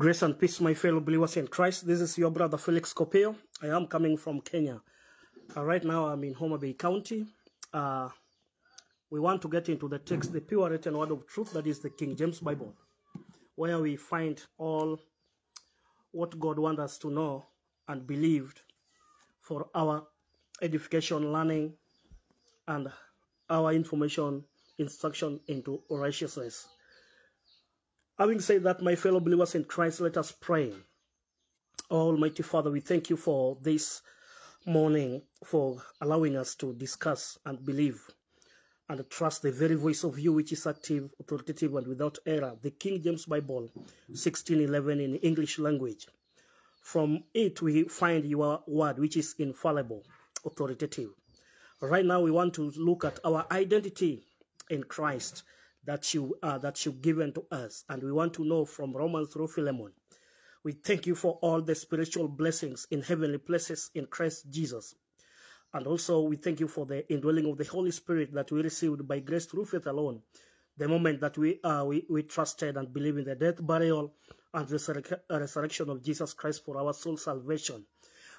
Grace and peace, my fellow believers in Christ. This is your brother Felix Copeo. I am coming from Kenya. Uh, right now, I'm in Homa Bay County. Uh, we want to get into the text, the pure written word of truth, that is the King James Bible, where we find all what God wants us to know and believed for our edification, learning, and our information, instruction into righteousness. Having said that, my fellow believers in Christ, let us pray. Almighty Father, we thank you for this morning, for allowing us to discuss and believe and trust the very voice of you, which is active, authoritative, and without error. The King James Bible, 1611 in English language. From it, we find your word, which is infallible, authoritative. Right now, we want to look at our identity in Christ that you uh, that you've given to us, and we want to know from Romans through Philemon. We thank you for all the spiritual blessings in heavenly places in Christ Jesus. And also, we thank you for the indwelling of the Holy Spirit that we received by grace through faith alone. The moment that we uh, we, we trusted and believed in the death, burial, and resurrec resurrection of Jesus Christ for our soul salvation.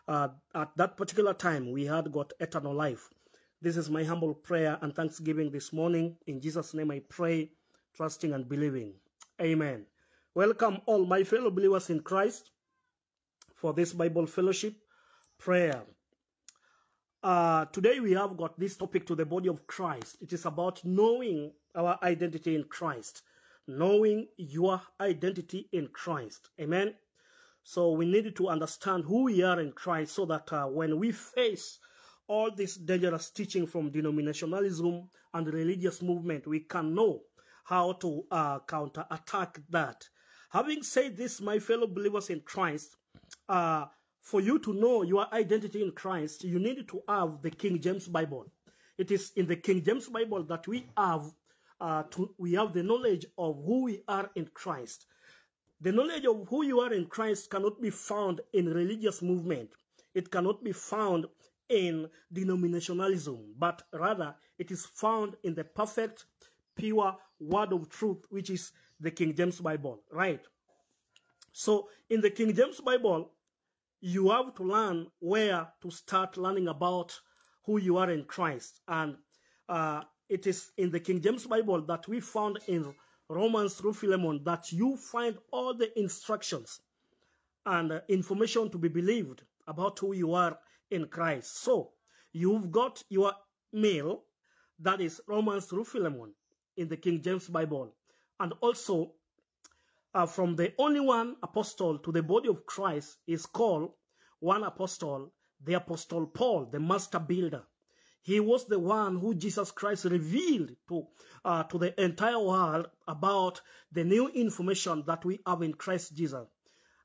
Uh, at that particular time, we had got eternal life. This is my humble prayer and thanksgiving this morning. In Jesus' name I pray, trusting and believing. Amen. Welcome all my fellow believers in Christ for this Bible fellowship prayer. Uh, today we have got this topic to the body of Christ. It is about knowing our identity in Christ. Knowing your identity in Christ. Amen. So we need to understand who we are in Christ so that uh, when we face all this dangerous teaching from denominationalism and religious movement, we can know how to uh, counterattack that. Having said this, my fellow believers in Christ, uh, for you to know your identity in Christ, you need to have the King James Bible. It is in the King James Bible that we have uh, to, we have the knowledge of who we are in Christ. The knowledge of who you are in Christ cannot be found in religious movement. It cannot be found in denominationalism, but rather it is found in the perfect, pure word of truth, which is the King James Bible, right? So in the King James Bible, you have to learn where to start learning about who you are in Christ. And uh, it is in the King James Bible that we found in Romans through Philemon that you find all the instructions and uh, information to be believed about who you are in Christ. So you've got your mail, that is Romans through Philemon in the King James Bible. And also uh, from the only one apostle to the body of Christ is called one apostle, the apostle Paul, the master builder. He was the one who Jesus Christ revealed to, uh, to the entire world about the new information that we have in Christ Jesus.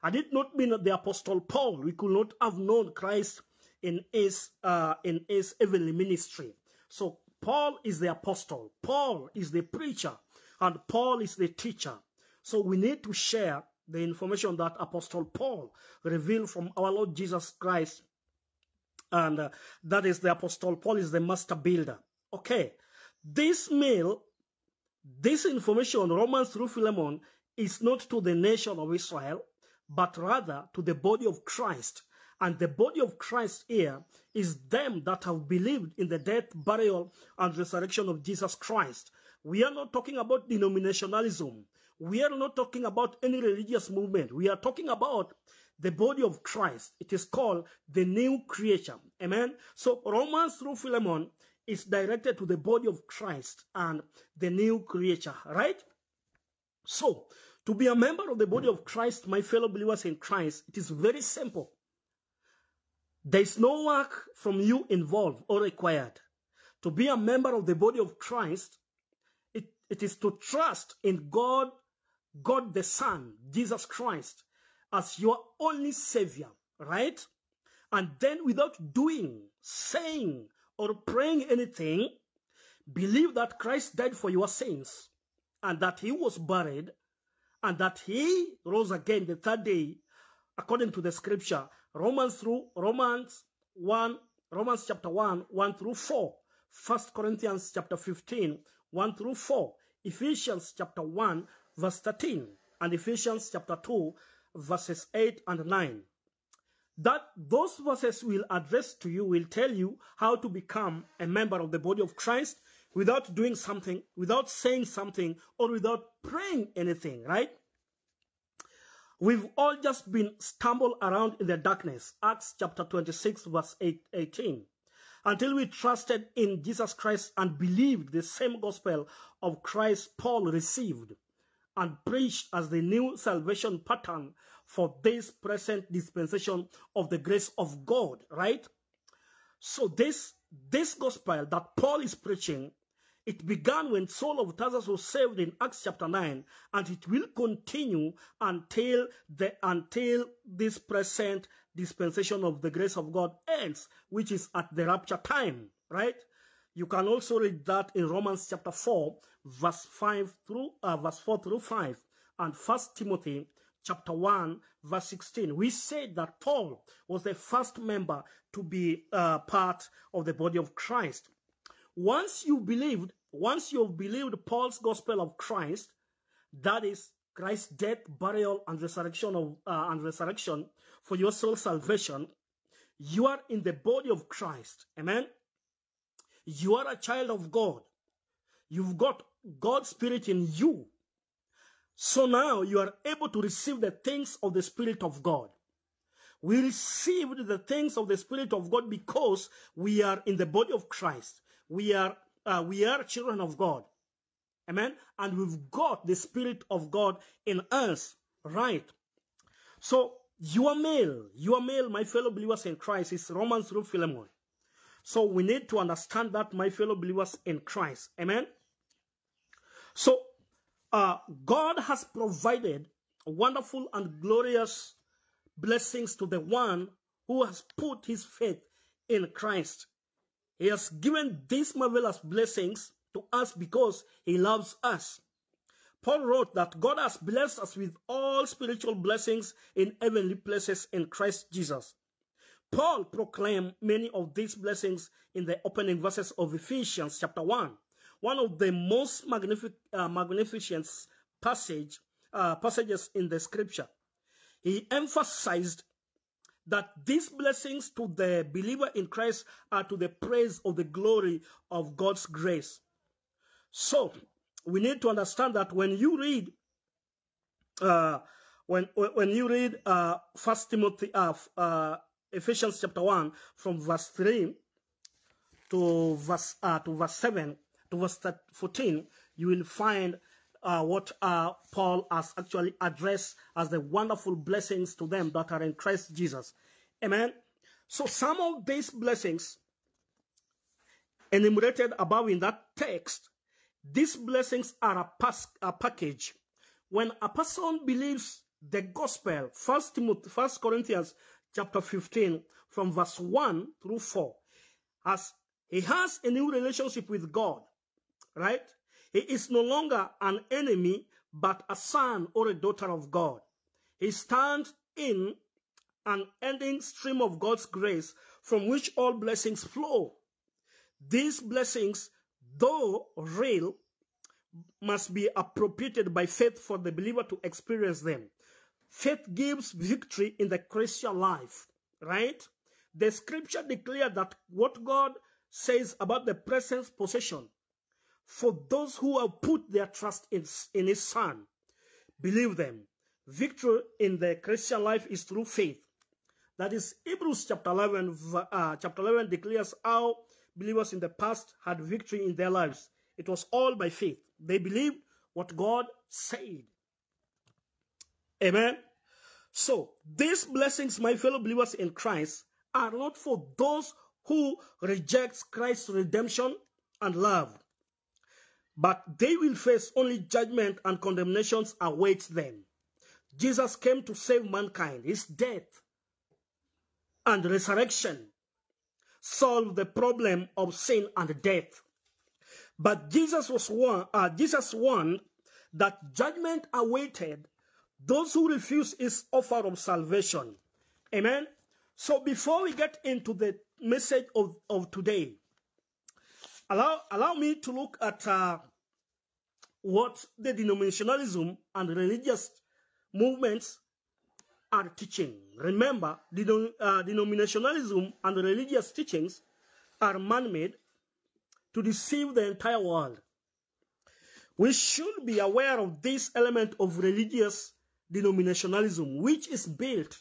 Had it not been the apostle Paul, we could not have known Christ in his uh, in his heavenly ministry. So Paul is the apostle, Paul is the preacher, and Paul is the teacher. So we need to share the information that Apostle Paul revealed from our Lord Jesus Christ, and uh, that is the Apostle Paul is the master builder. Okay, this mail, this information, Romans through Philemon, is not to the nation of Israel, but rather to the body of Christ and the body of Christ here is them that have believed in the death, burial, and resurrection of Jesus Christ. We are not talking about denominationalism. We are not talking about any religious movement. We are talking about the body of Christ. It is called the new creation. Amen. So Romans through Philemon is directed to the body of Christ and the new creature, right? So, to be a member of the body of Christ, my fellow believers in Christ, it is very simple. There is no work from you involved or required. To be a member of the body of Christ, it, it is to trust in God, God the Son, Jesus Christ, as your only Savior, right? And then without doing, saying, or praying anything, believe that Christ died for your sins, and that he was buried, and that he rose again the third day, according to the scripture, Romans through Romans 1, Romans chapter 1, 1 through 4, 1 Corinthians chapter 15, 1 through 4, Ephesians chapter 1, verse 13, and Ephesians chapter 2, verses 8 and 9. That those verses will address to you, will tell you how to become a member of the body of Christ without doing something, without saying something, or without praying anything, right? We've all just been stumbled around in the darkness. Acts chapter 26, verse 8, 18. Until we trusted in Jesus Christ and believed the same gospel of Christ Paul received and preached as the new salvation pattern for this present dispensation of the grace of God, right? So this, this gospel that Paul is preaching it began when Saul of Tarsus was saved in Acts chapter 9, and it will continue until the until this present dispensation of the grace of God ends, which is at the rapture time, right? You can also read that in Romans chapter 4, verse 5 through uh, verse 4 through 5, and First Timothy chapter 1, verse 16. We said that Paul was the first member to be uh, part of the body of Christ. Once you believed, once you've believed Paul's gospel of Christ, that is Christ's death, burial, and resurrection of uh, and resurrection for your soul salvation, you are in the body of Christ. Amen. You are a child of God. You've got God's spirit in you. So now you are able to receive the things of the Spirit of God. We received the things of the Spirit of God because we are in the body of Christ we are uh, we are children of God. Amen. And we've got the Spirit of God in us. Right. So you are male. You are male, my fellow believers in Christ. It's Romans through Philemon. So we need to understand that, my fellow believers in Christ. Amen. So uh, God has provided wonderful and glorious blessings to the one who has put his faith in Christ. He has given these marvelous blessings to us because he loves us. Paul wrote that God has blessed us with all spiritual blessings in heavenly places in Christ Jesus. Paul proclaimed many of these blessings in the opening verses of Ephesians chapter 1, one of the most magnific uh, magnificent passage, uh, passages in the scripture. He emphasized that these blessings to the believer in Christ are to the praise of the glory of God's grace. So we need to understand that when you read, uh, when when you read uh, First Timothy, uh, uh, Ephesians chapter one, from verse three to verse uh, to verse seven to verse fourteen, you will find uh, what uh, Paul has actually addressed as the wonderful blessings to them that are in Christ Jesus. Amen. So some of these blessings enumerated above in that text, these blessings are a, pas- a package. When a person believes the gospel, First Timothy, First Corinthians chapter 15, from verse 1 through 4, as he has a new relationship with God, right? He is no longer an enemy, but a son or a daughter of God. He stands in an ending stream of God's grace from which all blessings flow. These blessings, though real, must be appropriated by faith for the believer to experience them. Faith gives victory in the Christian life, right? The scripture declares that what God says about the present possession for those who have put their trust in, in his son. Believe them. Victory in the Christian life is through faith. That is Hebrews chapter 11, uh, chapter 11 declares how believers in the past had victory in their lives. It was all by faith. They believed what God said. Amen. So these blessings, my fellow believers in Christ, are not for those who reject Christ's redemption and love but they will face only judgment and condemnations awaits them. Jesus came to save mankind. His death and resurrection solved the problem of sin and death. But Jesus was one, uh, Jesus warned that judgment awaited those who refuse his offer of salvation. Amen. So before we get into the message of, of today, allow, allow me to look at uh, what the denominationalism and religious movements are teaching. Remember, the uh, denominationalism and religious teachings are man-made to deceive the entire world. We should be aware of this element of religious denominationalism, which is built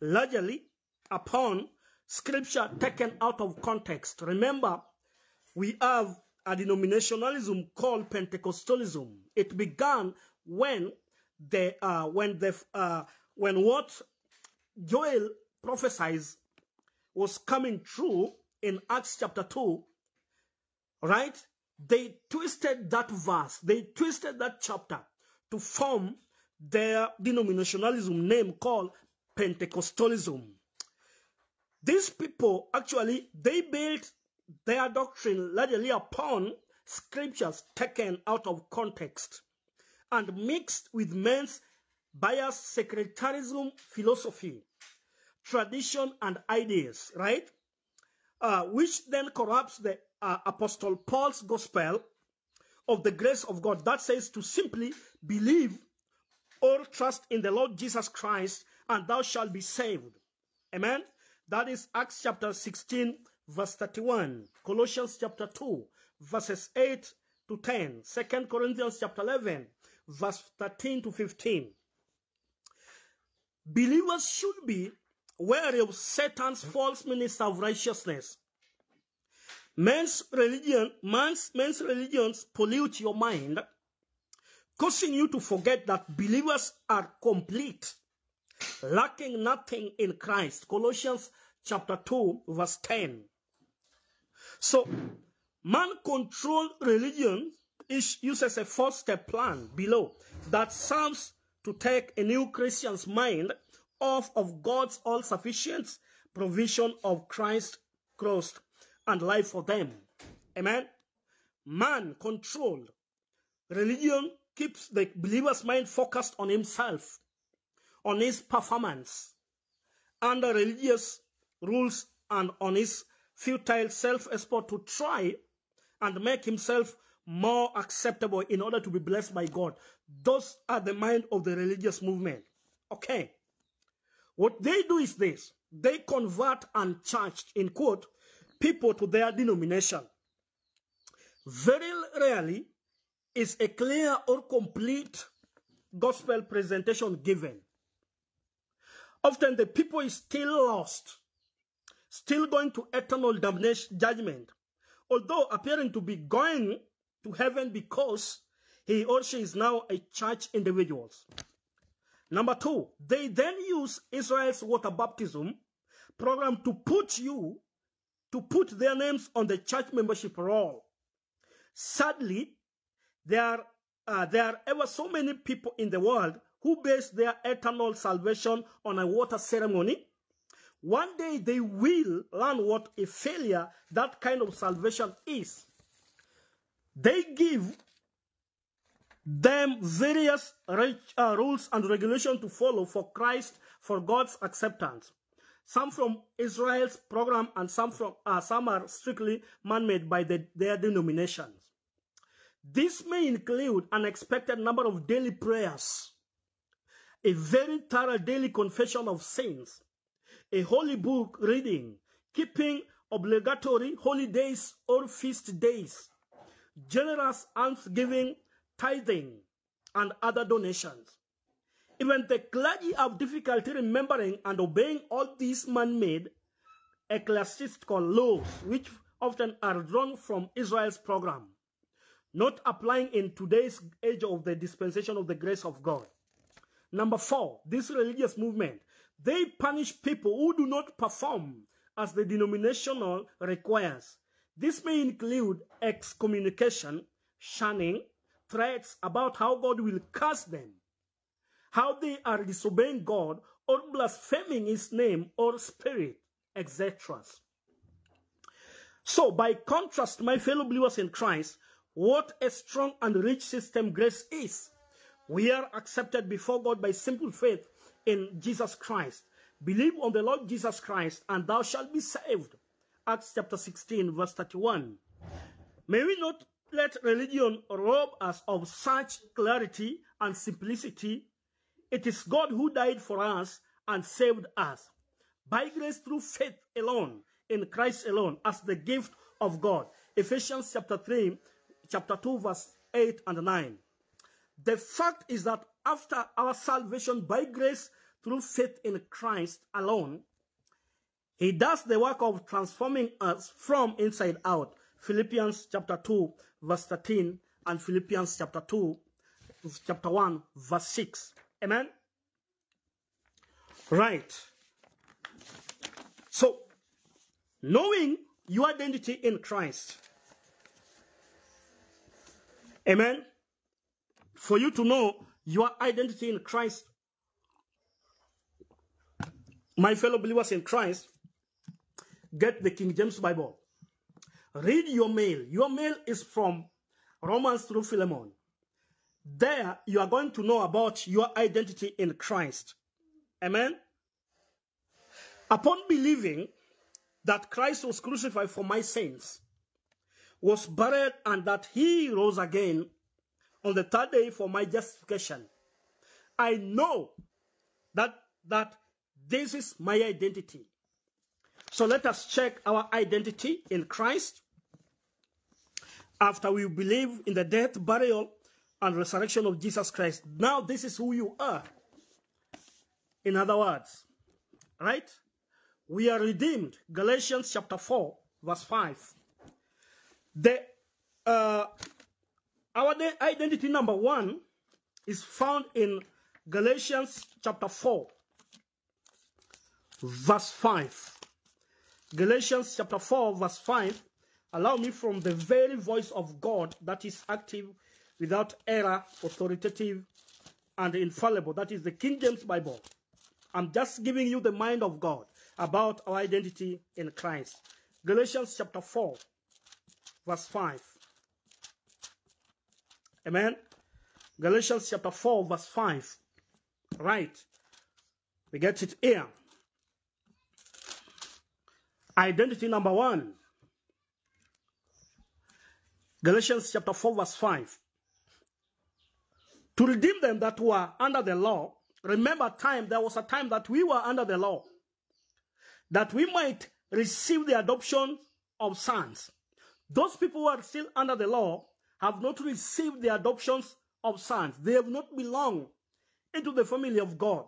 largely upon scripture taken out of context. Remember, we have a denominationalism called Pentecostalism. It began when the uh, when the uh, when what Joel prophesies was coming true in Acts chapter 2, right? They twisted that verse, they twisted that chapter to form their denominationalism name called Pentecostalism. These people actually they built their doctrine largely upon scriptures taken out of context and mixed with men's bias secretarianism philosophy, tradition, and ideas, right? Uh, which then corrupts the uh, Apostle Paul's gospel of the grace of God. That says to simply believe or trust in the Lord Jesus Christ and thou shalt be saved. Amen. That is Acts chapter 16, verse 31. Colossians chapter 2, verses 8 to 10. 2 Corinthians chapter 11, verse 13 to 15. Believers should be wary of Satan's false minister of righteousness. Men's religion, man's, men's religions pollute your mind, causing you to forget that believers are complete, lacking nothing in Christ. Colossians chapter 2, verse 10. So, man-controlled religion is, uses a four-step plan below that serves to take a new Christian's mind off of God's all-sufficient provision of Christ cross and life for them. Amen. Man controlled religion keeps the believer's mind focused on himself, on his performance, under religious rules and on his futile self-effort to try and make himself more acceptable in order to be blessed by God. Those are the mind of the religious movement. Okay. What they do is this. They convert unchurched, in quote, people to their denomination. Very rarely is a clear or complete gospel presentation given. Often the people is still lost, still going to eternal damnation judgment, although appearing to be going to heaven because he or she is now a church individuals. Number two, they then use Israel's water baptism program to put you, to put their names on the church membership roll. Sadly, there are, uh, there are ever so many people in the world who base their eternal salvation on a water ceremony. One day they will learn what a failure that kind of salvation is. They give them various uh, rules and regulations to follow for Christ, for God's acceptance. Some from Israel's program and some from uh, some are strictly man-made by the, their denominations. This may include an expected number of daily prayers, a very thorough daily confession of sins, a holy book reading, keeping obligatory holidays or feast days, generous almsgiving, tithing, and other donations. Even the clergy have difficulty remembering and obeying all these man-made ecclesiastical laws, which often are drawn from Israel's program not applying in today's age of the dispensation of the grace of God. Number four, this religious movement, they punish people who do not perform as the denominational requires. This may include excommunication, shunning, threats about how God will curse them, how they are disobeying God or blaspheming his name or spirit, etc. So, by contrast, my fellow believers in Christ, what a strong and rich system grace is. We are accepted before God by simple faith in Jesus Christ. Believe on the Lord Jesus Christ, and thou shalt be saved. Acts chapter 16, verse 31. May we not let religion rob us of such clarity and simplicity. It is God who died for us and saved us by grace through faith alone in Christ alone as the gift of God. Ephesians chapter 3, chapter 2, verse 8 and 9. The fact is that after our salvation by grace through faith in Christ alone, he does the work of transforming us from inside out. Philippians chapter 2, verse 13, and Philippians chapter 2, chapter 1, verse 6. Amen? Right. So, knowing your identity in Christ. Amen. For you to know your identity in Christ, my fellow believers in Christ, get the King James Bible. Read your mail. Your mail is from Romans through Philemon. There, you are going to know about your identity in Christ. Amen. Upon believing that Christ was crucified for my sins, was buried, and that he rose again on the third day for my justification, I know that, that this is my identity. So let us check our identity in Christ after we believe in the death, burial, and resurrection of Jesus Christ. Now this is who you are. In other words, right? We are redeemed. Galatians chapter 4, verse 5. The, uh, our identity number one is found in Galatians chapter 4, verse 5. Galatians chapter 4, verse 5. Allow me from the very voice of God that is active, without error, authoritative, and infallible. That is the King James Bible. I'm just giving you the mind of God about our identity in Christ. Galatians chapter 4, verse 5. Amen. Galatians chapter 4, verse 5. Right. We get it here. Identity number one. Galatians chapter 4, verse 5. To redeem them that were under the law. Remember time, there was a time that we were under the law. That we might receive the adoption of sons. Those people who are still under the law have not received the adoptions of sons. They have not belonged into the family of God.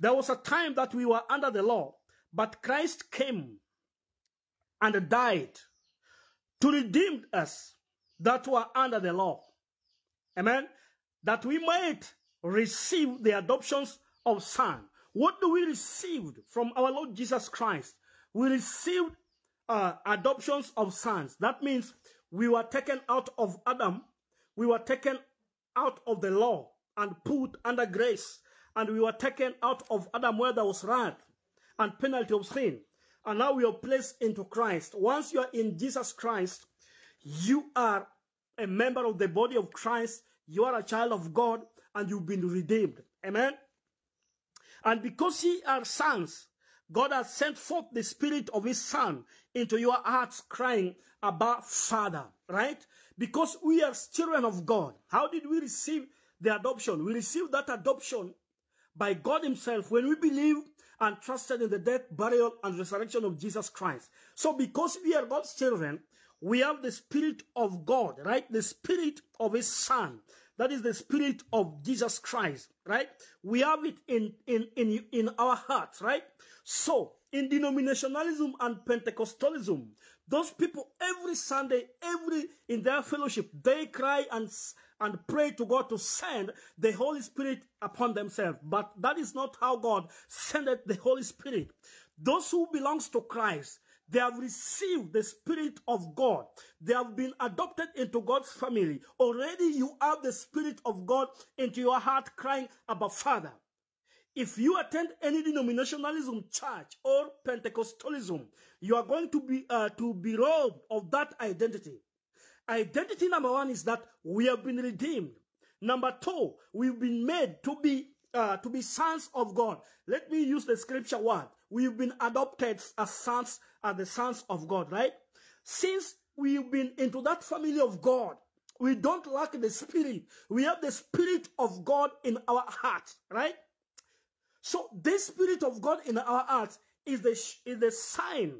There was a time that we were under the law, but Christ came and died to redeem us that were under the law. Amen. That we might receive the adoptions of son. What do we receive from our Lord Jesus Christ? We received uh, adoptions of sons. That means we were taken out of Adam. We were taken out of the law and put under grace. And we were taken out of Adam where there was wrath and penalty of sin. And now we are placed into Christ. Once you are in Jesus Christ, you are a member of the body of Christ. You are a child of God and you've been redeemed. Amen. And because ye are sons, God has sent forth the spirit of his son into your hearts crying Abba father, right? Because we are children of God. How did we receive the adoption? We received that adoption by God himself when we believe and trusted in the death, burial, and resurrection of Jesus Christ. So because we are God's children, we have the spirit of God, right? The spirit of his son. That is the spirit of Jesus Christ, right? We have it in, in, in, in our hearts, right? So, in denominationalism and Pentecostalism, those people every Sunday, every in their fellowship, they cry and and pray to God to send the Holy Spirit upon themselves. But that is not how God sent the Holy Spirit. Those who belongs to Christ, they have received the Spirit of God. They have been adopted into God's family. Already you have the Spirit of God into your heart crying Abba Father. If you attend any denominationalism church or Pentecostalism, you are going to be uh, to be robbed of that identity. Identity number one is that we have been redeemed. Number two, we've been made to be uh, to be sons of God. Let me use the scripture word. We've been adopted as sons, as the sons of God, right? Since we've been into that family of God, we don't lack the spirit. We have the spirit of God in our hearts, right? So this Spirit of God in our hearts is the, is the sign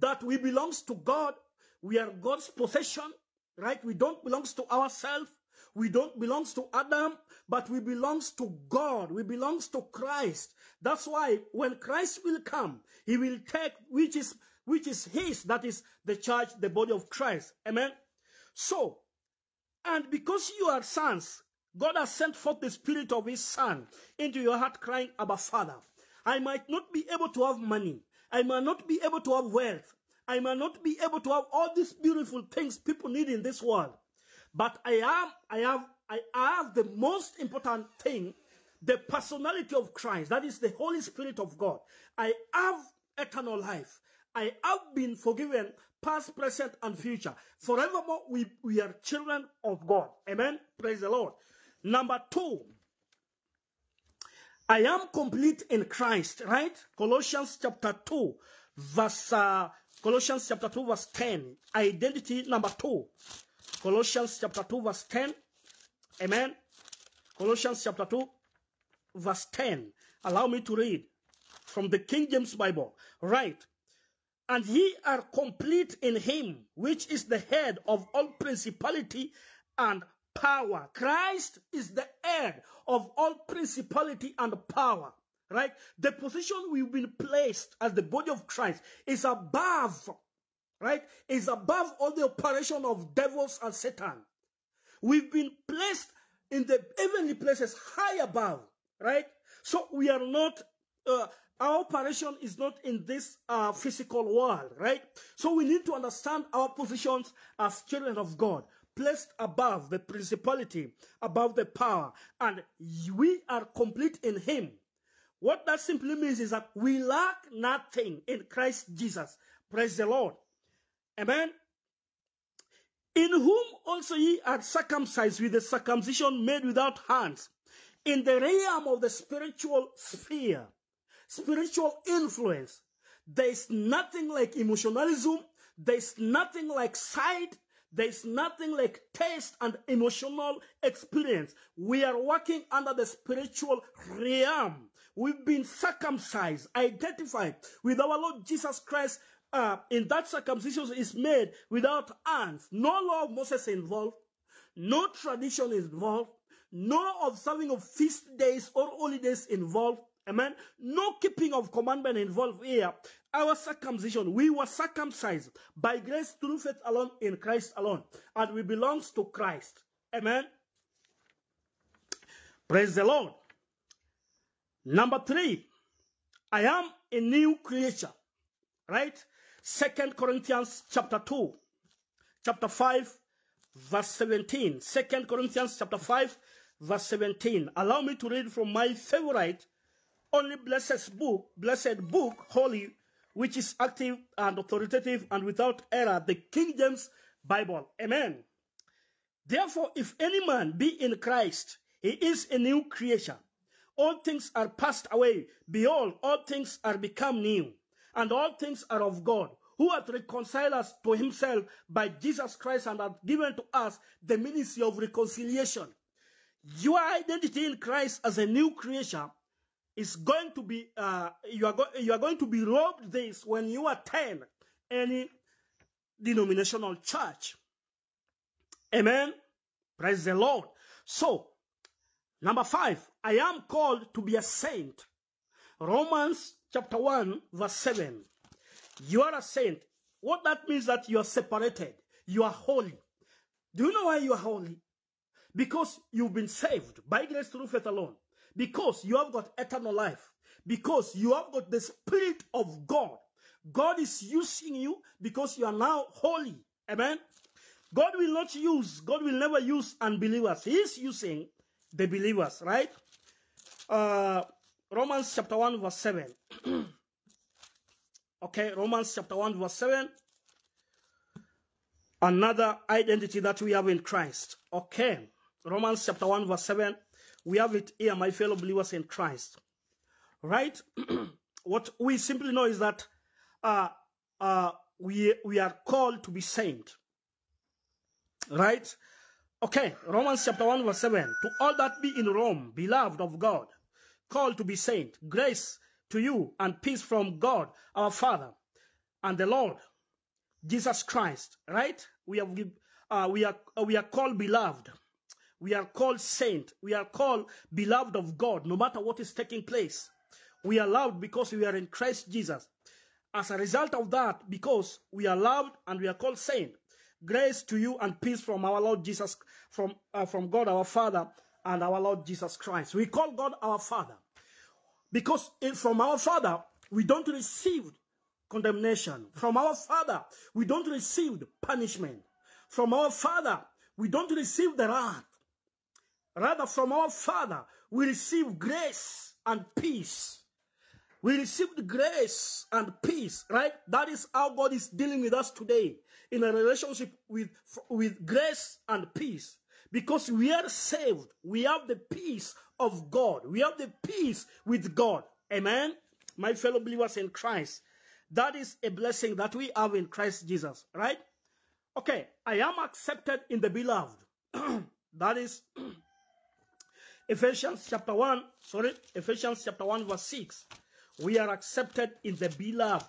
that we belongs to God. We are God's possession, right? We don't belongs to ourselves. We don't belongs to Adam, but we belongs to God. We belongs to Christ. That's why when Christ will come, he will take which is which is his, that is the church, the body of Christ. Amen. So, and because you are sons, God has sent forth the spirit of his son into your heart, crying, Abba Father. I might not be able to have money. I might not be able to have wealth. I might not be able to have all these beautiful things people need in this world. But I am, I have, I have the most important thing, the personality of Christ. That is the Holy Spirit of God. I have eternal life. I have been forgiven, past, present, and future. Forevermore, we, we are children of God. Amen. Praise the Lord. Number two, I am complete in Christ, right? Colossians chapter 2, verse, uh, Colossians chapter 2, verse 10. Identity number two. Colossians chapter 2, verse 10. Amen. Colossians chapter 2, verse 10. Allow me to read from the King James Bible. Right. And ye are complete in him, which is the head of all principality and power. Christ is the head of all principality and power. Right? The position we've been placed as the body of Christ is above, right? Is above all the operation of devils and Satan. We've been placed in the heavenly places high above, right? So we are not, uh, our operation is not in this uh, physical world, right? So we need to understand our positions as children of God placed above the principality, above the power, and we are complete in Him. What that simply means is that we lack nothing in Christ Jesus. Praise the Lord. Amen. In whom also ye are circumcised with the circumcision made without hands, in the realm of the spiritual sphere, spiritual influence. There is nothing like emotionalism. There is nothing like sight. There's nothing like taste and emotional experience. We are working under the spiritual realm. We've been circumcised, identified with our Lord Jesus Christ. Uh, in that circumcision is made without hands. No law of Moses involved. No tradition involved. No observing of feast days or holidays involved. Amen. No keeping of commandment involved here. Our circumcision, we were circumcised by grace through faith alone in Christ alone. And we belongs to Christ. Amen. Praise the Lord. Number three, I am a new creature. Right? Second Corinthians chapter 2, chapter 5, verse 17. Second Corinthians chapter 5, verse 17. Allow me to read from my favorite only blessed book, blessed book, holy, which is active and authoritative and without error, the King James Bible. Amen. Therefore, if any man be in Christ, he is a new creation. All things are passed away. Behold, all things are become new. And all things are of God, who hath reconciled us to himself by Jesus Christ and hath given to us the ministry of reconciliation. Your identity in Christ as a new creation is going to be uh, you are you are going to be robbed this when you attend any denominational church. Amen. Praise the Lord. So, number five, I am called to be a saint. Romans chapter 1, verse 7. You are a saint. What that means that you are separated. You are holy. Do you know why you are holy? Because you've been saved by grace through faith alone. Because you have got eternal life. Because you have got the Spirit of God. God is using you because you are now holy. Amen. God will not use, God will never use unbelievers. He is using the believers, right? Uh, Romans chapter 1, verse 7. okay, Romans chapter 1, verse 7. Another identity that we have in Christ. Okay, Romans chapter 1, verse 7. We have it here, my fellow believers in Christ. Right? what we simply know is that uh, uh, we, we are called to be saint. Right? Okay, Romans chapter 1, verse 7. To all that be in Rome, beloved of God, called to be saint. Grace to you and peace from God, our Father, and the Lord Jesus Christ. Right? We have uh, we are uh, we are called beloved. We are called saint. We are called beloved of God, no matter what is taking place. We are loved because we are in Christ Jesus. As a result of that, because we are loved and we are called saint, grace to you and peace from our Lord Jesus, from uh, from God our Father and our Lord Jesus Christ. We call God our Father because from our Father we don't receive condemnation. From our Father we don't receive punishment. From our Father we don't receive the wrath. Rather, from our Father we receive grace and peace. We received grace and peace, right? That is how God is dealing with us today in a relationship with, with grace and peace. Because we are saved. We have the peace of God. We have the peace with God. Amen? My fellow believers in Christ. That is a blessing that we have in Christ Jesus, right? Okay, I am accepted in the beloved. that is Ephesians chapter 1, sorry, Ephesians chapter 1 verse 6 we are accepted in the beloved.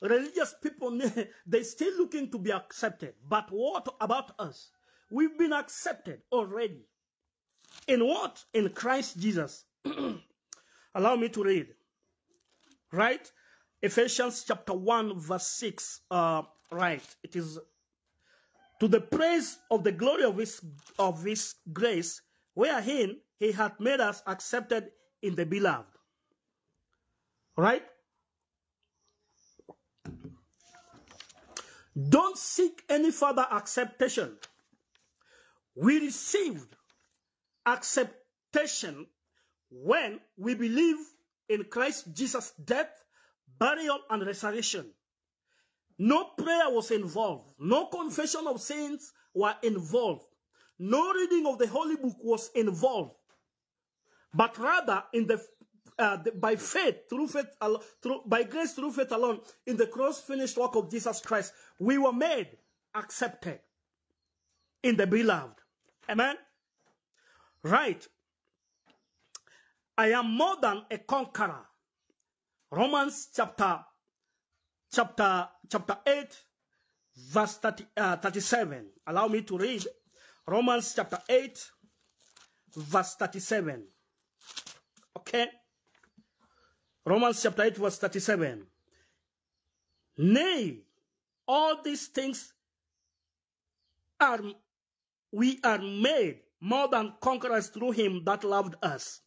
Religious people, they're still looking to be accepted. But what about us? We've been accepted already. In what? In Christ Jesus. Allow me to read. Right? Ephesians chapter 1 verse 6. Uh, right. It is to the praise of the glory of his, of his grace, wherein he hath made us accepted in the beloved. Right? Don't seek any further acceptation. We received acceptation when we believe in Christ Jesus' death, burial, and resurrection. No prayer was involved. No confession of sins were involved. No reading of the Holy Book was involved. But rather, in the uh, by faith, through faith, through, by grace, through faith alone, in the cross finished work of Jesus Christ, we were made accepted in the beloved. Amen? Right. I am more than a conqueror. Romans chapter, chapter, chapter 8, verse 30, uh, 37. Allow me to read Romans chapter 8, verse 37. Okay? Romans chapter 8 verse 37. Nay, all these things are, we are made more than conquerors through him that loved us.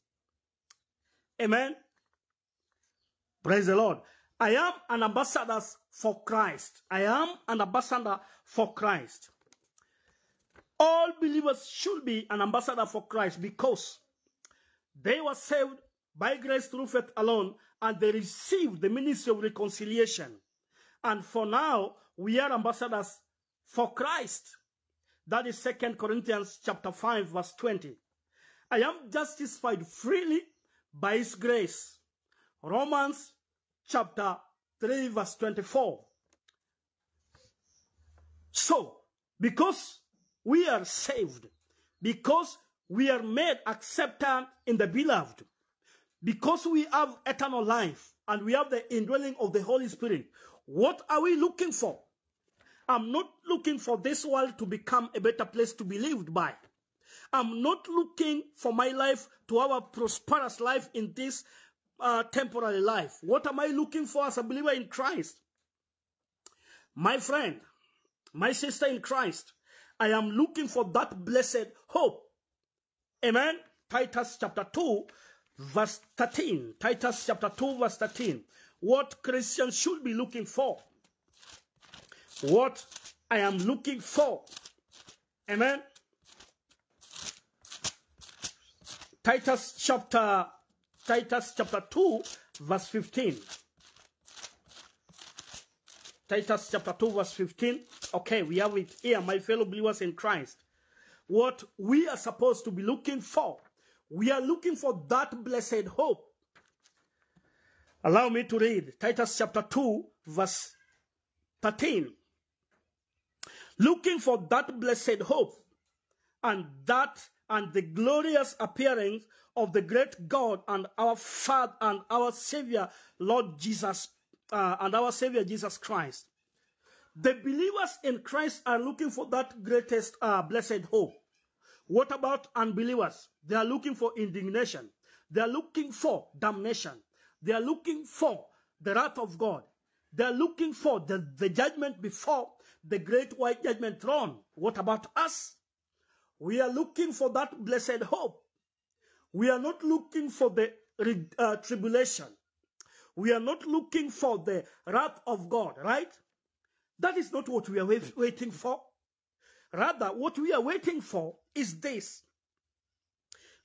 Amen. Praise the Lord. I am an ambassador for Christ. I am an ambassador for Christ. All believers should be an ambassador for Christ because they were saved by grace through faith alone, and they received the ministry of reconciliation. And for now, we are ambassadors for Christ. That is Second Corinthians chapter 5, verse 20. I am justified freely by his grace. Romans chapter 3, verse 24. So, because we are saved, because we are made accepted in the beloved, because we have eternal life and we have the indwelling of the Holy Spirit, what are we looking for? I'm not looking for this world to become a better place to be lived by. I'm not looking for my life to have a prosperous life in this uh, temporary life. What am I looking for as a believer in Christ? My friend, my sister in Christ, I am looking for that blessed hope. Amen. Titus chapter 2, verse 13. Titus chapter 2, verse 13. What Christians should be looking for. What I am looking for. Amen. Titus chapter Titus chapter 2 verse 15. Titus chapter 2 verse 15. Okay, we have it here, my fellow believers in Christ. What we are supposed to be looking for we are looking for that blessed hope. Allow me to read Titus chapter 2, verse 13. Looking for that blessed hope and that and the glorious appearing of the great God and our Father and our Savior, Lord Jesus, uh, and our Savior Jesus Christ. The believers in Christ are looking for that greatest uh, blessed hope. What about unbelievers? They are looking for indignation. They are looking for damnation. They are looking for the wrath of God. They are looking for the, the judgment before the great white judgment throne. What about us? We are looking for that blessed hope. We are not looking for the uh, tribulation. We are not looking for the wrath of God, right? That is not what we are waiting for. Rather, what we are waiting for is this.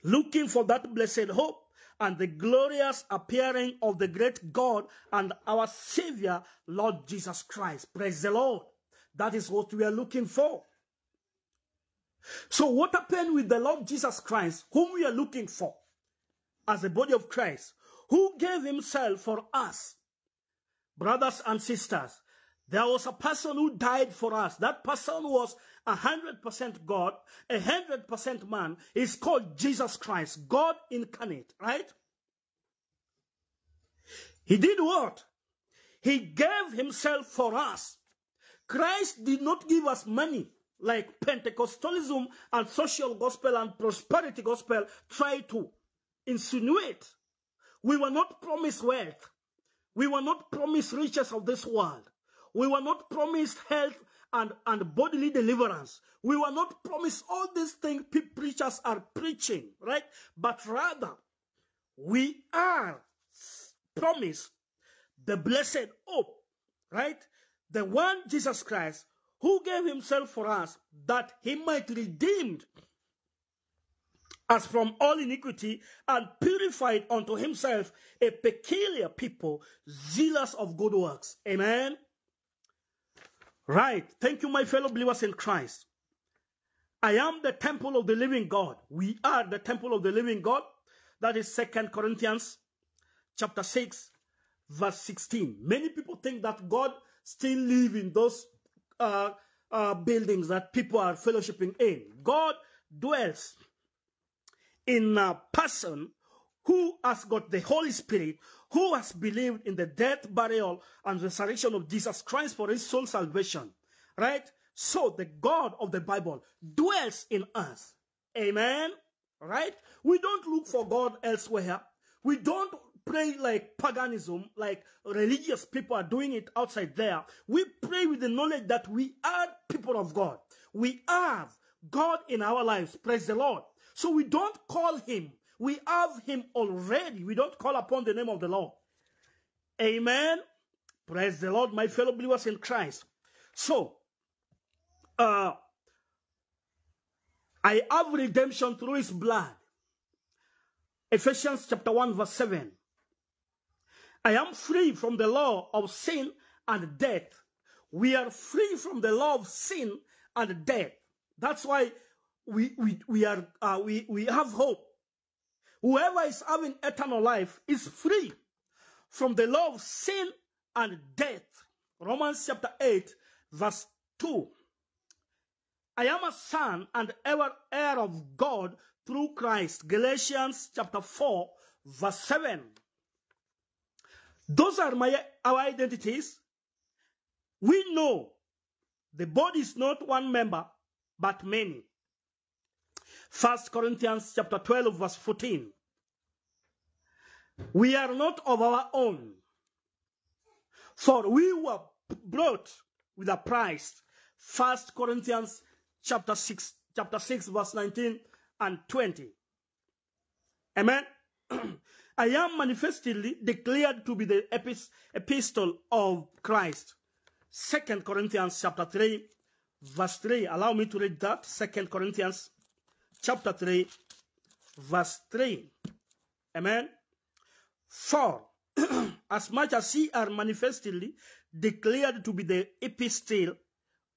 Looking for that blessed hope and the glorious appearing of the great God and our Savior, Lord Jesus Christ. Praise the Lord. That is what we are looking for. So what happened with the Lord Jesus Christ, whom we are looking for as the body of Christ, who gave himself for us? Brothers and sisters, there was a person who died for us. That person was a hundred percent God, a hundred percent man. Is called Jesus Christ, God incarnate, right? He did what? He gave himself for us. Christ did not give us money like Pentecostalism and social gospel and prosperity gospel try to insinuate. We were not promised wealth. We were not promised riches of this world. We were not promised health and, and bodily deliverance. We were not promised all these things preachers are preaching, right? But rather, we are promised the blessed hope, right? The one Jesus Christ who gave himself for us that he might redeem us from all iniquity and purified unto himself a peculiar people, zealous of good works. Amen. Right. Thank you, my fellow believers in Christ. I am the temple of the living God. We are the temple of the living God. That is Second Corinthians chapter 6, verse 16. Many people think that God still live in those uh, uh, buildings that people are fellowshipping in. God dwells in a person who has got the Holy Spirit, who has believed in the death, burial, and resurrection of Jesus Christ for his soul salvation. Right? So the God of the Bible dwells in us. Amen? Right? We don't look for God elsewhere. We don't pray like paganism, like religious people are doing it outside there. We pray with the knowledge that we are people of God. We have God in our lives. Praise the Lord. So we don't call him we have him already. We don't call upon the name of the Lord. Amen. Praise the Lord, my fellow believers in Christ. So, uh, I have redemption through his blood. Ephesians chapter 1 verse 7. I am free from the law of sin and death. We are free from the law of sin and death. That's why we, we, we, are, uh, we, we have hope. Whoever is having eternal life is free from the law of sin and death. Romans chapter 8, verse 2. I am a son and ever heir of God through Christ. Galatians chapter 4, verse 7. Those are my our identities. We know the body is not one member, but many. First Corinthians chapter 12 verse 14. We are not of our own. For we were brought with a price. First Corinthians chapter 6, chapter 6 verse 19 and 20. Amen. I am manifestly declared to be the epistle of Christ. Second Corinthians chapter 3 verse 3. Allow me to read that. Second Corinthians chapter 3, verse 3. Amen. For as much as ye are manifestly declared to be the epistle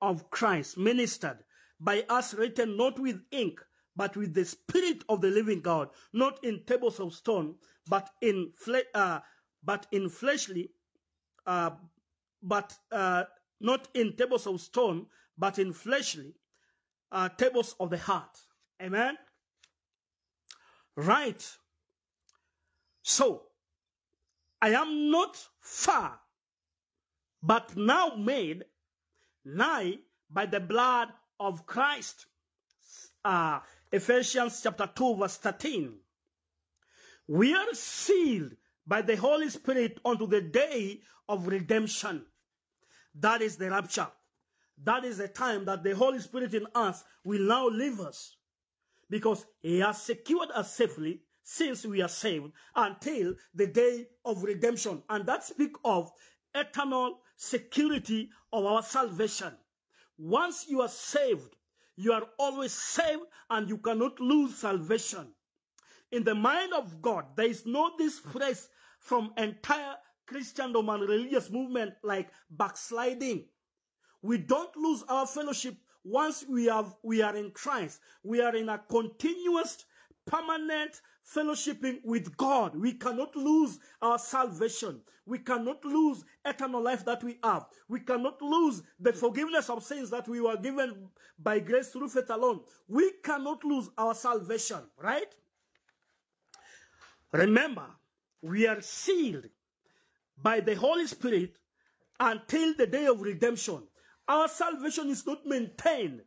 of Christ, ministered by us, written not with ink, but with the Spirit of the living God, not in tables of stone, but in fle- uh, but in fleshly, uh, but uh, not in tables of stone, but in fleshly uh, tables of the heart. Amen. Right. So, I am not far, but now made nigh by the blood of Christ. Uh, Ephesians chapter 2, verse 13. We are sealed by the Holy Spirit unto the day of redemption. That is the rapture. That is the time that the Holy Spirit in us will now leave us. Because he has secured us safely since we are saved until the day of redemption. And that speaks of eternal security of our salvation. Once you are saved, you are always saved and you cannot lose salvation. In the mind of God, there is no this phrase from entire Christendom and religious movement like backsliding. We don't lose our fellowship once we have we are in Christ. We are in a continuous, permanent fellowshipping with God. We cannot lose our salvation. We cannot lose eternal life that we have. We cannot lose the forgiveness of sins that we were given by grace through faith alone. We cannot lose our salvation, right? Remember, we are sealed by the Holy Spirit until the day of redemption. Our salvation is not maintained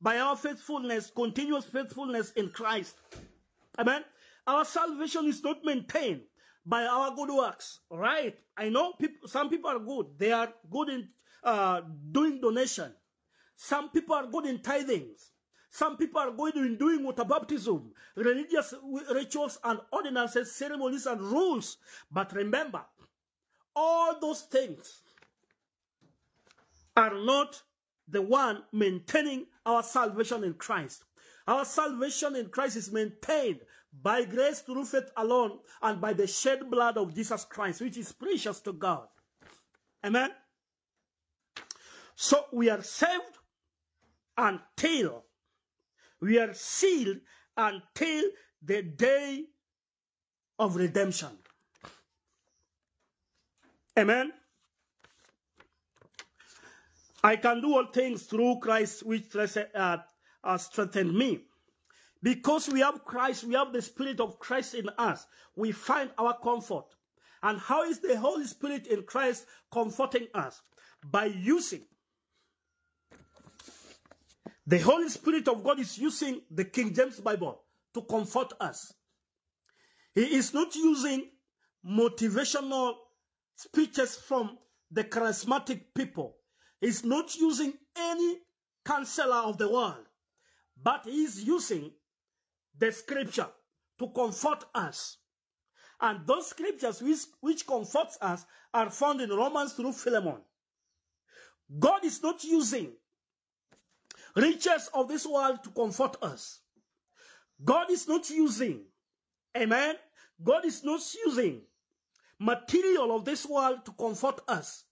by our faithfulness, continuous faithfulness in Christ. Amen. Our salvation is not maintained by our good works. Right? I know people, some people are good. They are good in uh, doing donation. Some people are good in tithings. Some people are good in doing water baptism, religious rituals and ordinances, ceremonies and rules. But remember, all those things are not the one maintaining our salvation in Christ. Our salvation in Christ is maintained by grace through faith alone and by the shed blood of Jesus Christ, which is precious to God. Amen. So we are saved until we are sealed until the day of redemption. Amen. I can do all things through Christ which uh, uh, strengthened me. Because we have Christ, we have the Spirit of Christ in us, we find our comfort. And how is the Holy Spirit in Christ comforting us? By using the Holy Spirit of God is using the King James Bible to comfort us. He is not using motivational speeches from the charismatic people. He's not using any counselor of the world, but he's using the scripture to comfort us. And those scriptures which, which comforts us are found in Romans through Philemon. God is not using riches of this world to comfort us. God is not using, amen? God is not using material of this world to comfort us.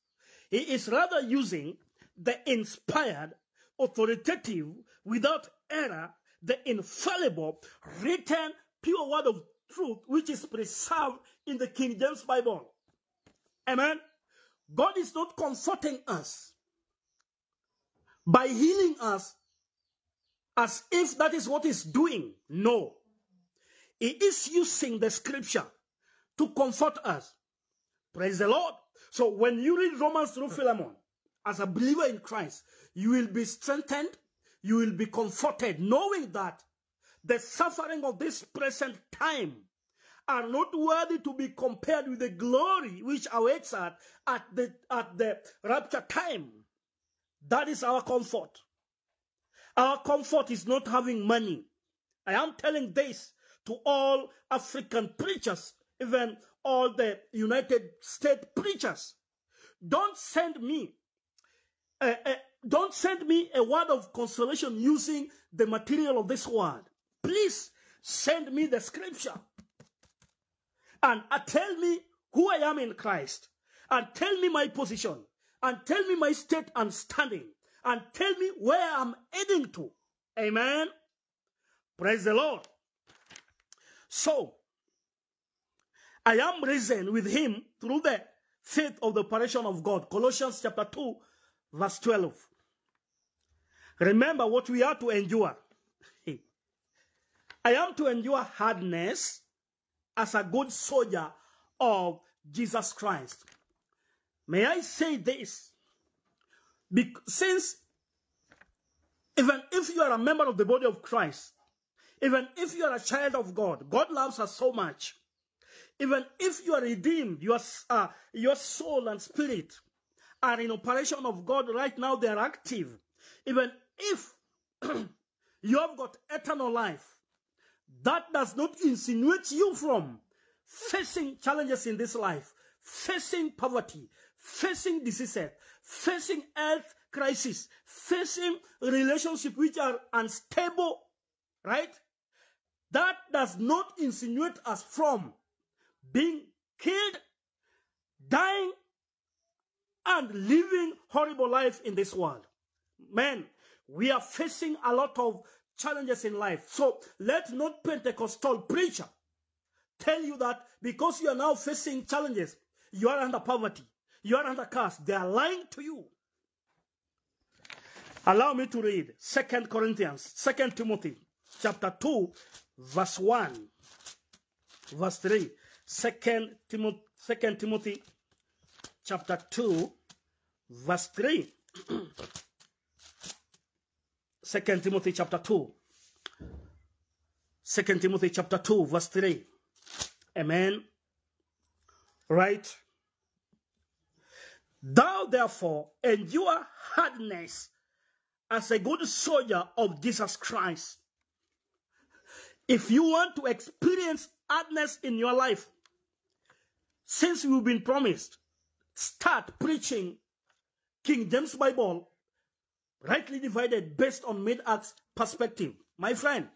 He is rather using the inspired, authoritative, without error, the infallible, written, pure word of truth, which is preserved in the King James Bible. Amen. God is not comforting us by healing us as if that is what he's doing. No. He is using the scripture to comfort us. Praise the Lord. So when you read Romans through Philemon, as a believer in Christ, you will be strengthened, you will be comforted, knowing that the suffering of this present time are not worthy to be compared with the glory which awaits us at the, at the rapture time. That is our comfort. Our comfort is not having money. I am telling this to all African preachers, even all the United States preachers. Don't send me, uh, uh, don't send me a word of consolation using the material of this word. Please send me the scripture and uh, tell me who I am in Christ and tell me my position and tell me my state and standing and tell me where I'm heading to. Amen. Praise the Lord. So, I am risen with him through the faith of the operation of God. Colossians chapter 2, verse 12. Remember what we are to endure. I am to endure hardness as a good soldier of Jesus Christ. May I say this? Bec- since even if you are a member of the body of Christ, even if you are a child of God, God loves us so much. Even if you are redeemed, your, uh, your soul and spirit are in operation of God right now, they are active. Even if you have got eternal life, that does not insinuate you from facing challenges in this life, facing poverty, facing diseases, facing health crisis, facing relationships which are unstable, right? That does not insinuate us from being killed, dying, and living horrible life in this world. Man, we are facing a lot of challenges in life. So let not Pentecostal preacher tell you that because you are now facing challenges, you are under poverty, you are under curse. They are lying to you. Allow me to read Second Corinthians, Second Timothy, chapter 2, verse 1, verse 3. Second Timothy, Second Timothy, chapter 2, verse 3. Second Timothy chapter 2. Second Timothy chapter 2, verse 3. Amen. Right? Thou therefore endure hardness as a good soldier of Jesus Christ. If you want to experience hardness in your life, since you've been promised, start preaching King James Bible rightly divided based on mid-acts perspective. My friend,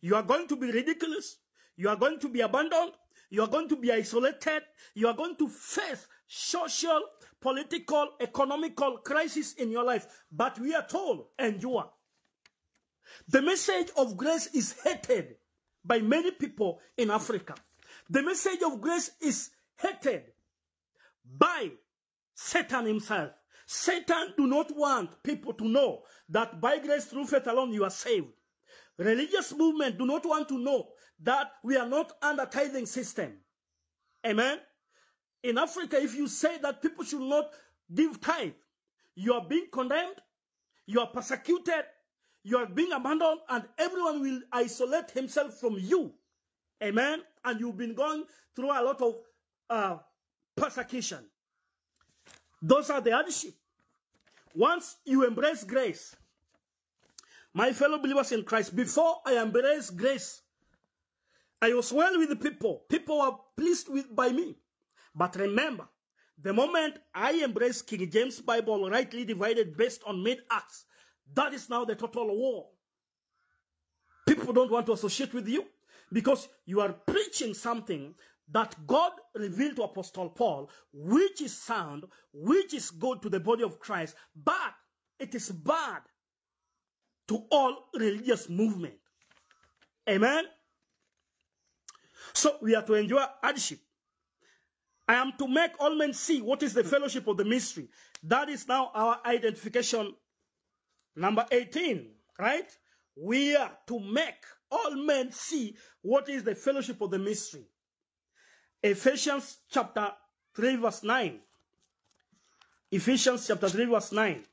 you are going to be ridiculous. You are going to be abandoned. You are going to be isolated. You are going to face social, political, economical crisis in your life. But we are told, endure. The message of grace is hated by many people in Africa. The message of grace is hated by Satan himself. Satan do not want people to know that by grace through faith alone you are saved. Religious movement do not want to know that we are not under tithing system. Amen. In Africa, if you say that people should not give tithe, you are being condemned, you are persecuted, you are being abandoned, and everyone will isolate himself from you. Amen. And you've been going through a lot of uh, persecution. Those are the hardship. Once you embrace grace, my fellow believers in Christ, before I embraced grace, I was well with the people. People were pleased with by me. But remember, the moment I embrace King James Bible rightly divided based on mid acts, that is now the total war. People don't want to associate with you because you are preaching something that God revealed to Apostle Paul, which is sound, which is good to the body of Christ, but it is bad to all religious movement. Amen. So we are to endure hardship. I am to make all men see what is the fellowship of the mystery. That is now our identification number 18, right? We are to make all men see what is the fellowship of the mystery. Ephesians chapter 3 verse 9. Ephesians chapter 3 verse 9.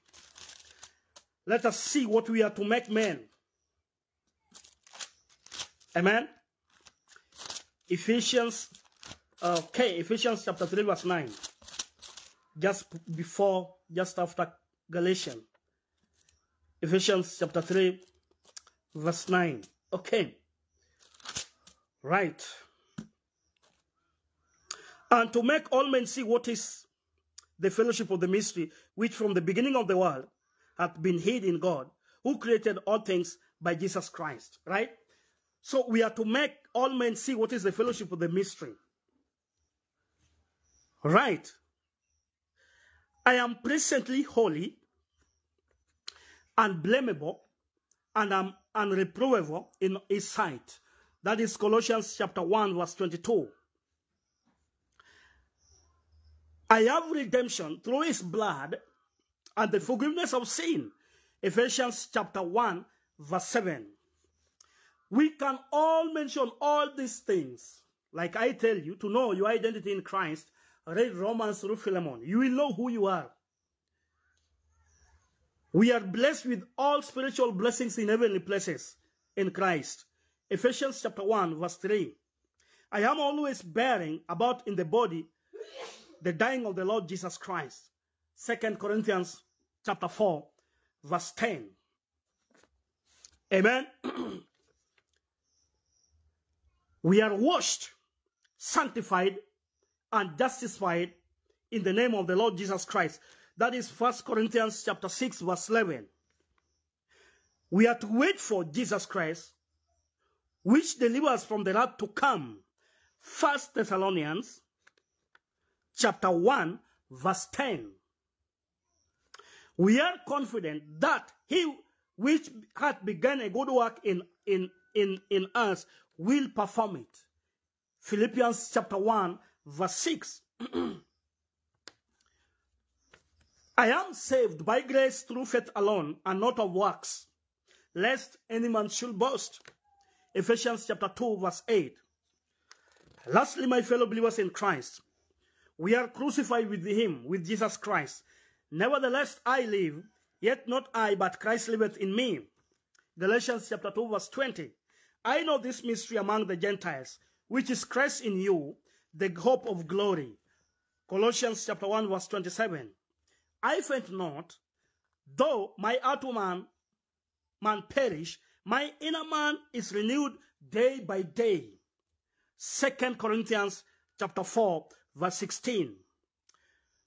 Let us see what we are to make men. Amen. Ephesians, okay, Ephesians chapter 3 verse 9. Just before, just after Galatians. Ephesians chapter 3 verse 9. Okay. Right and to make all men see what is the fellowship of the mystery, which from the beginning of the world hath been hid in God, who created all things by Jesus Christ. Right? So we are to make all men see what is the fellowship of the mystery. Right? I am presently holy, unblameable, and am unreprovable in his sight. That is Colossians chapter 1, verse 22. I have redemption through his blood and the forgiveness of sin. Ephesians chapter 1, verse 7. We can all mention all these things. Like I tell you, to know your identity in Christ, read Romans through Philemon. You will know who you are. We are blessed with all spiritual blessings in heavenly places in Christ. Ephesians chapter 1, verse 3. I am always bearing about in the body the dying of the Lord Jesus Christ. Second Corinthians chapter 4, verse 10. Amen. we are washed, sanctified, and justified in the name of the Lord Jesus Christ. That is First Corinthians chapter 6, verse 11. We are to wait for Jesus Christ, which delivers from the wrath to come. First Thessalonians chapter 1, verse 10. We are confident that he which hath begun a good work in, in, in, in us will perform it. Philippians chapter 1, verse 6. I am saved by grace through faith alone and not of works, lest any man should boast. Ephesians chapter 2, verse 8. Lastly, my fellow believers in Christ, we are crucified with him, with Jesus Christ. Nevertheless, I live, yet not I, but Christ liveth in me. Galatians chapter 2, verse 20. I know this mystery among the Gentiles, which is Christ in you, the hope of glory. Colossians chapter 1, verse 27. I faint not, though my outer man, man perish, my inner man is renewed day by day. Second Corinthians chapter 4, verse 16.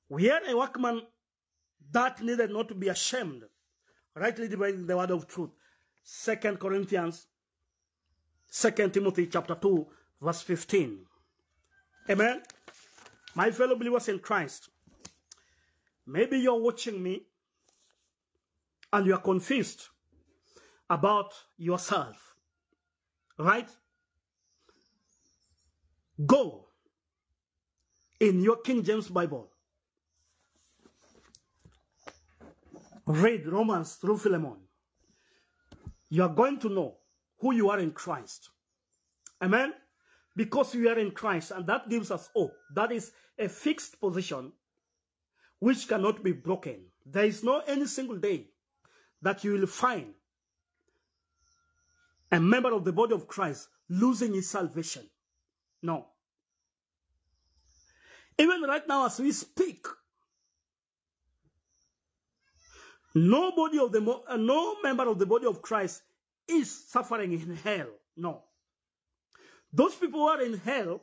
We are a workman that needed not to be ashamed, rightly dividing the word of truth. Second Corinthians, Second Timothy chapter 2, verse 15. Amen. My fellow believers in Christ, maybe you're watching me and you are confused about yourself, right? Go in your King James Bible. Read Romans through Philemon. You are going to know who you are in Christ. Amen? Because we are in Christ, and that gives us hope. That is a fixed position which cannot be broken. There is no any single day that you will find a member of the body of Christ losing his salvation. No. Even right now, as we speak, nobody of the uh, no member of the body of Christ is suffering in hell. No. Those people who are in hell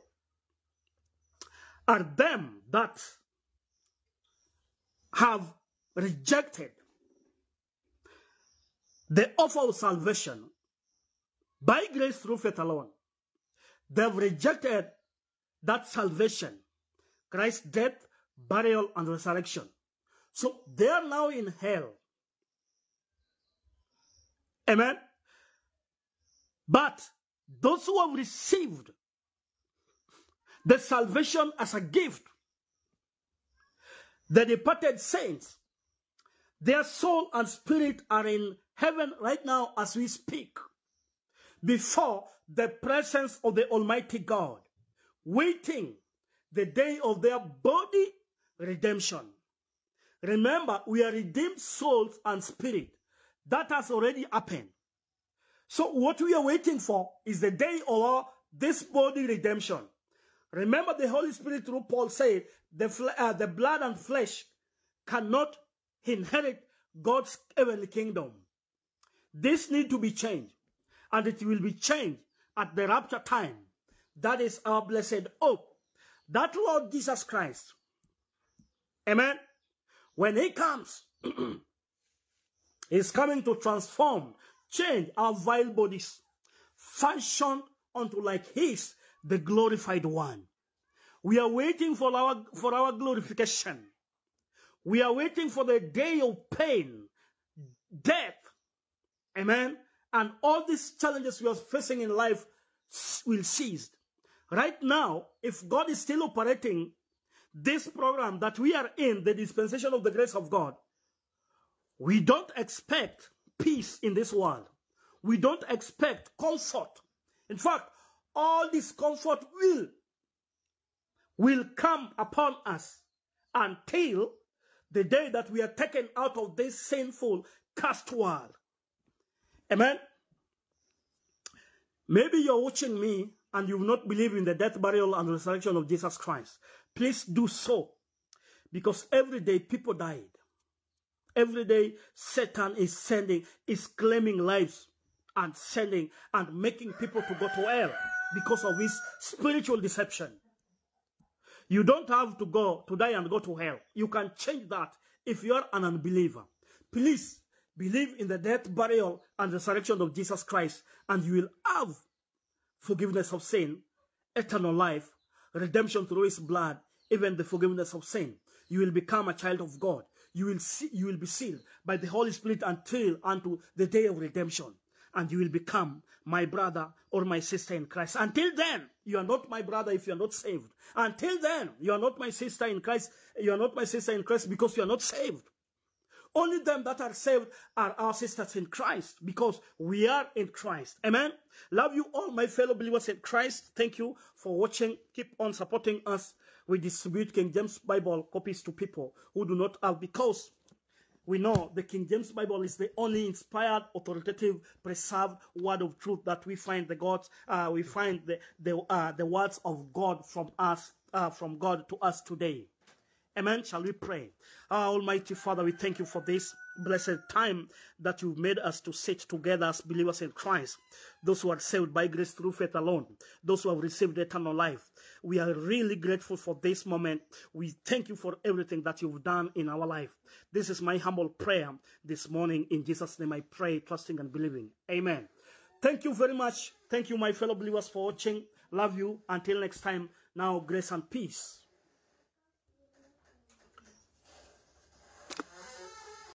are them that have rejected the offer of salvation by grace through faith alone. They've rejected that salvation, Christ's death, burial, and resurrection. So they are now in hell. Amen. But those who have received the salvation as a gift, the departed saints, their soul and spirit are in heaven right now as we speak, before the presence of the Almighty God, waiting the day of their body redemption. Remember, we are redeemed souls and spirit. That has already happened. So what we are waiting for is the day of our, this body redemption. Remember the Holy Spirit through Paul said, the, uh, the blood and flesh cannot inherit God's heavenly kingdom. This need to be changed. And it will be changed at the rapture time. That is our blessed hope. That Lord Jesus Christ. Amen. When he comes, he's coming to transform change our vile bodies, fashioned unto like his, the glorified one. We are waiting for our, for our glorification. We are waiting for the day of pain, death, amen, and all these challenges we are facing in life will cease. Right now, if God is still operating this program that we are in, the dispensation of the grace of God, we don't expect peace in this world. We don't expect comfort. In fact, all this comfort will will come upon us until the day that we are taken out of this sinful cast world. Amen. Maybe you're watching me and you will not believe in the death, burial, and resurrection of Jesus Christ. Please do so. Because every day people died. Every day Satan is sending, is claiming lives and sending and making people to go to hell because of his spiritual deception. You don't have to go to die and go to hell. You can change that if you are an unbeliever. Please believe in the death, burial, and resurrection of Jesus Christ, and you will have forgiveness of sin, eternal life, redemption through his blood, even the forgiveness of sin. You will become a child of God. You will see, you will be sealed by the Holy Spirit until unto the day of redemption and you will become my brother or my sister in Christ. Until then, you are not my brother if you are not saved. Until then, you are not my sister in Christ. You are not my sister in Christ because you are not saved. Only them that are saved are our sisters in Christ because we are in Christ. Amen. Love you all, my fellow believers in Christ. Thank you for watching. Keep on supporting us. We distribute King James Bible copies to people who do not have because we know the King James Bible is the only inspired, authoritative, preserved word of truth that we find the God, uh, we find the the uh, the words of God from us, uh, from God to us today. Amen. Shall we pray? Our Almighty Father, we thank you for this blessed time that you've made us to sit together as believers in Christ. Those who are saved by grace through faith alone. Those who have received eternal life. We are really grateful for this moment. We thank you for everything that you've done in our life. This is my humble prayer this morning. In Jesus' name I pray, trusting and believing. Amen. Thank you very much. Thank you, my fellow believers, for watching. Love you. Until next time, now, grace and peace.